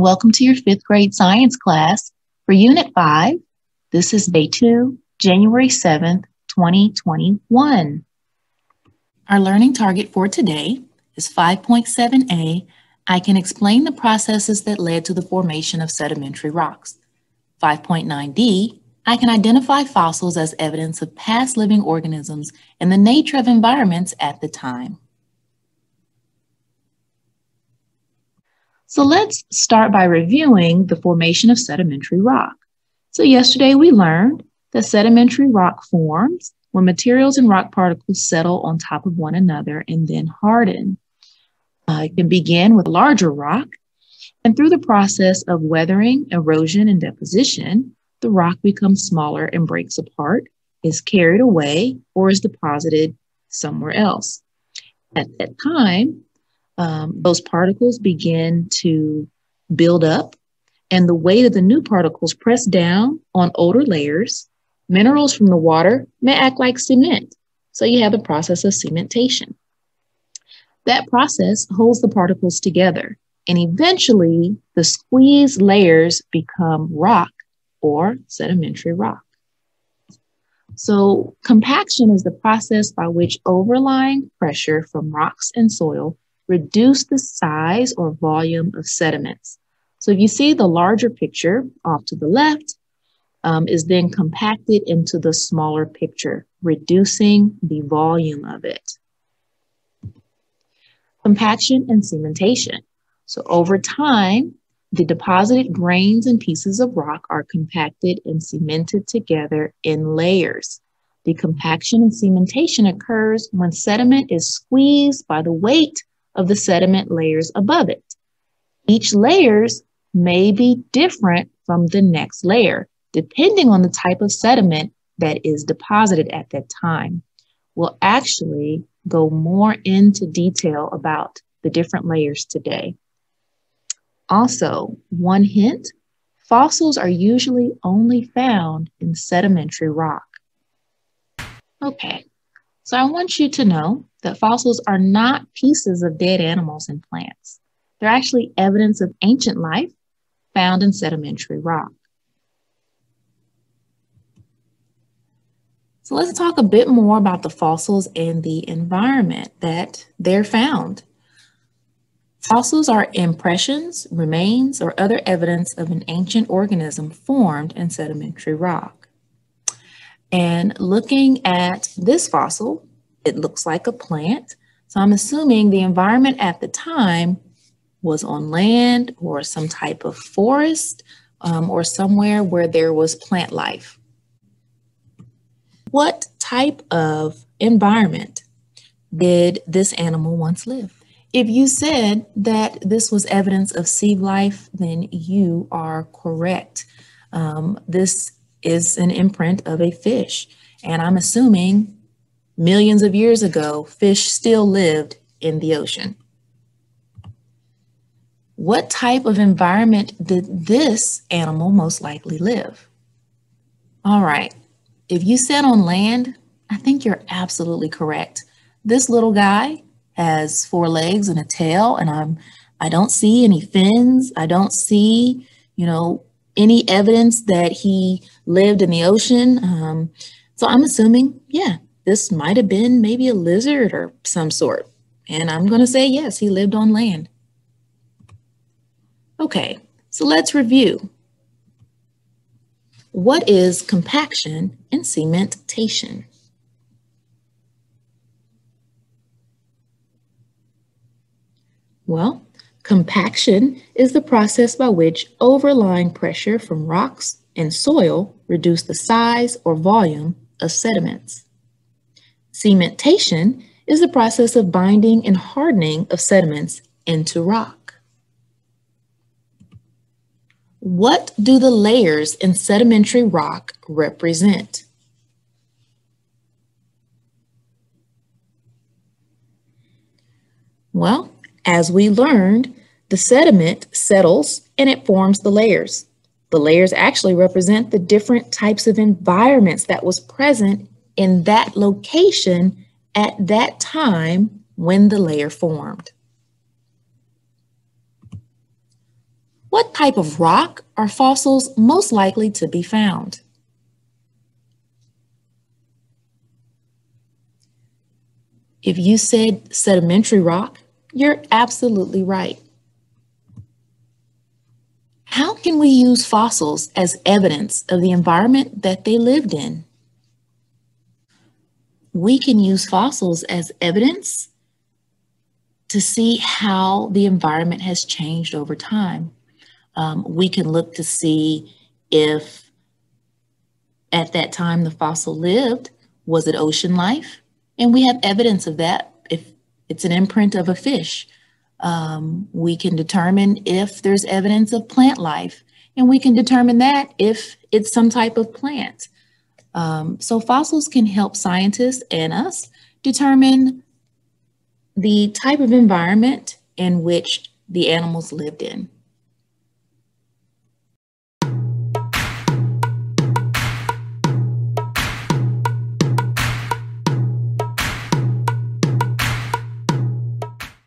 welcome to your fifth grade science class for Unit 5. This is day 2, January 7th, 2021. Our learning target for today is 5.7a. I can explain the processes that led to the formation of sedimentary rocks. 5.9d. I can identify fossils as evidence of past living organisms and the nature of environments at the time. So let's start by reviewing the formation of sedimentary rock. So yesterday we learned that sedimentary rock forms when materials and rock particles settle on top of one another and then harden. Uh, it can begin with larger rock, and through the process of weathering, erosion, and deposition, the rock becomes smaller and breaks apart, is carried away, or is deposited somewhere else. At that time, um, those particles begin to build up, and the weight of the new particles press down on older layers. Minerals from the water may act like cement, so you have the process of cementation. That process holds the particles together, and eventually the squeezed layers become rock or sedimentary rock. So, compaction is the process by which overlying pressure from rocks and soil reduce the size or volume of sediments. So if you see the larger picture off to the left um, is then compacted into the smaller picture, reducing the volume of it. Compaction and cementation. So over time, the deposited grains and pieces of rock are compacted and cemented together in layers. The compaction and cementation occurs when sediment is squeezed by the weight of the sediment layers above it. Each layers may be different from the next layer, depending on the type of sediment that is deposited at that time. We'll actually go more into detail about the different layers today. Also, one hint, fossils are usually only found in sedimentary rock. Okay, so I want you to know that fossils are not pieces of dead animals and plants. They're actually evidence of ancient life found in sedimentary rock. So let's talk a bit more about the fossils and the environment that they're found. Fossils are impressions, remains, or other evidence of an ancient organism formed in sedimentary rock. And looking at this fossil, it looks like a plant. So I'm assuming the environment at the time was on land or some type of forest um, or somewhere where there was plant life. What type of environment did this animal once live? If you said that this was evidence of sea life, then you are correct. Um, this is an imprint of a fish. And I'm assuming millions of years ago, fish still lived in the ocean. What type of environment did this animal most likely live? All right, if you said on land, I think you're absolutely correct. This little guy has four legs and a tail, and I'm I don't see any fins. I don't see, you know, any evidence that he lived in the ocean. Um, so I'm assuming, yeah, this might have been maybe a lizard or some sort. And I'm going to say yes, he lived on land. Okay, so let's review. What is compaction and cementation? Well, compaction is the process by which overlying pressure from rocks and soil reduce the size or volume of sediments. Cementation is the process of binding and hardening of sediments into rock. What do the layers in sedimentary rock represent? Well, as we learned, the sediment settles and it forms the layers. The layers actually represent the different types of environments that was present in that location at that time when the layer formed. what type of rock are fossils most likely to be found? If you said sedimentary rock, you're absolutely right. How can we use fossils as evidence of the environment that they lived in? We can use fossils as evidence to see how the environment has changed over time. Um, we can look to see if at that time the fossil lived, was it ocean life? And we have evidence of that if it's an imprint of a fish. Um, we can determine if there's evidence of plant life, and we can determine that if it's some type of plant. Um, so fossils can help scientists and us determine the type of environment in which the animals lived in.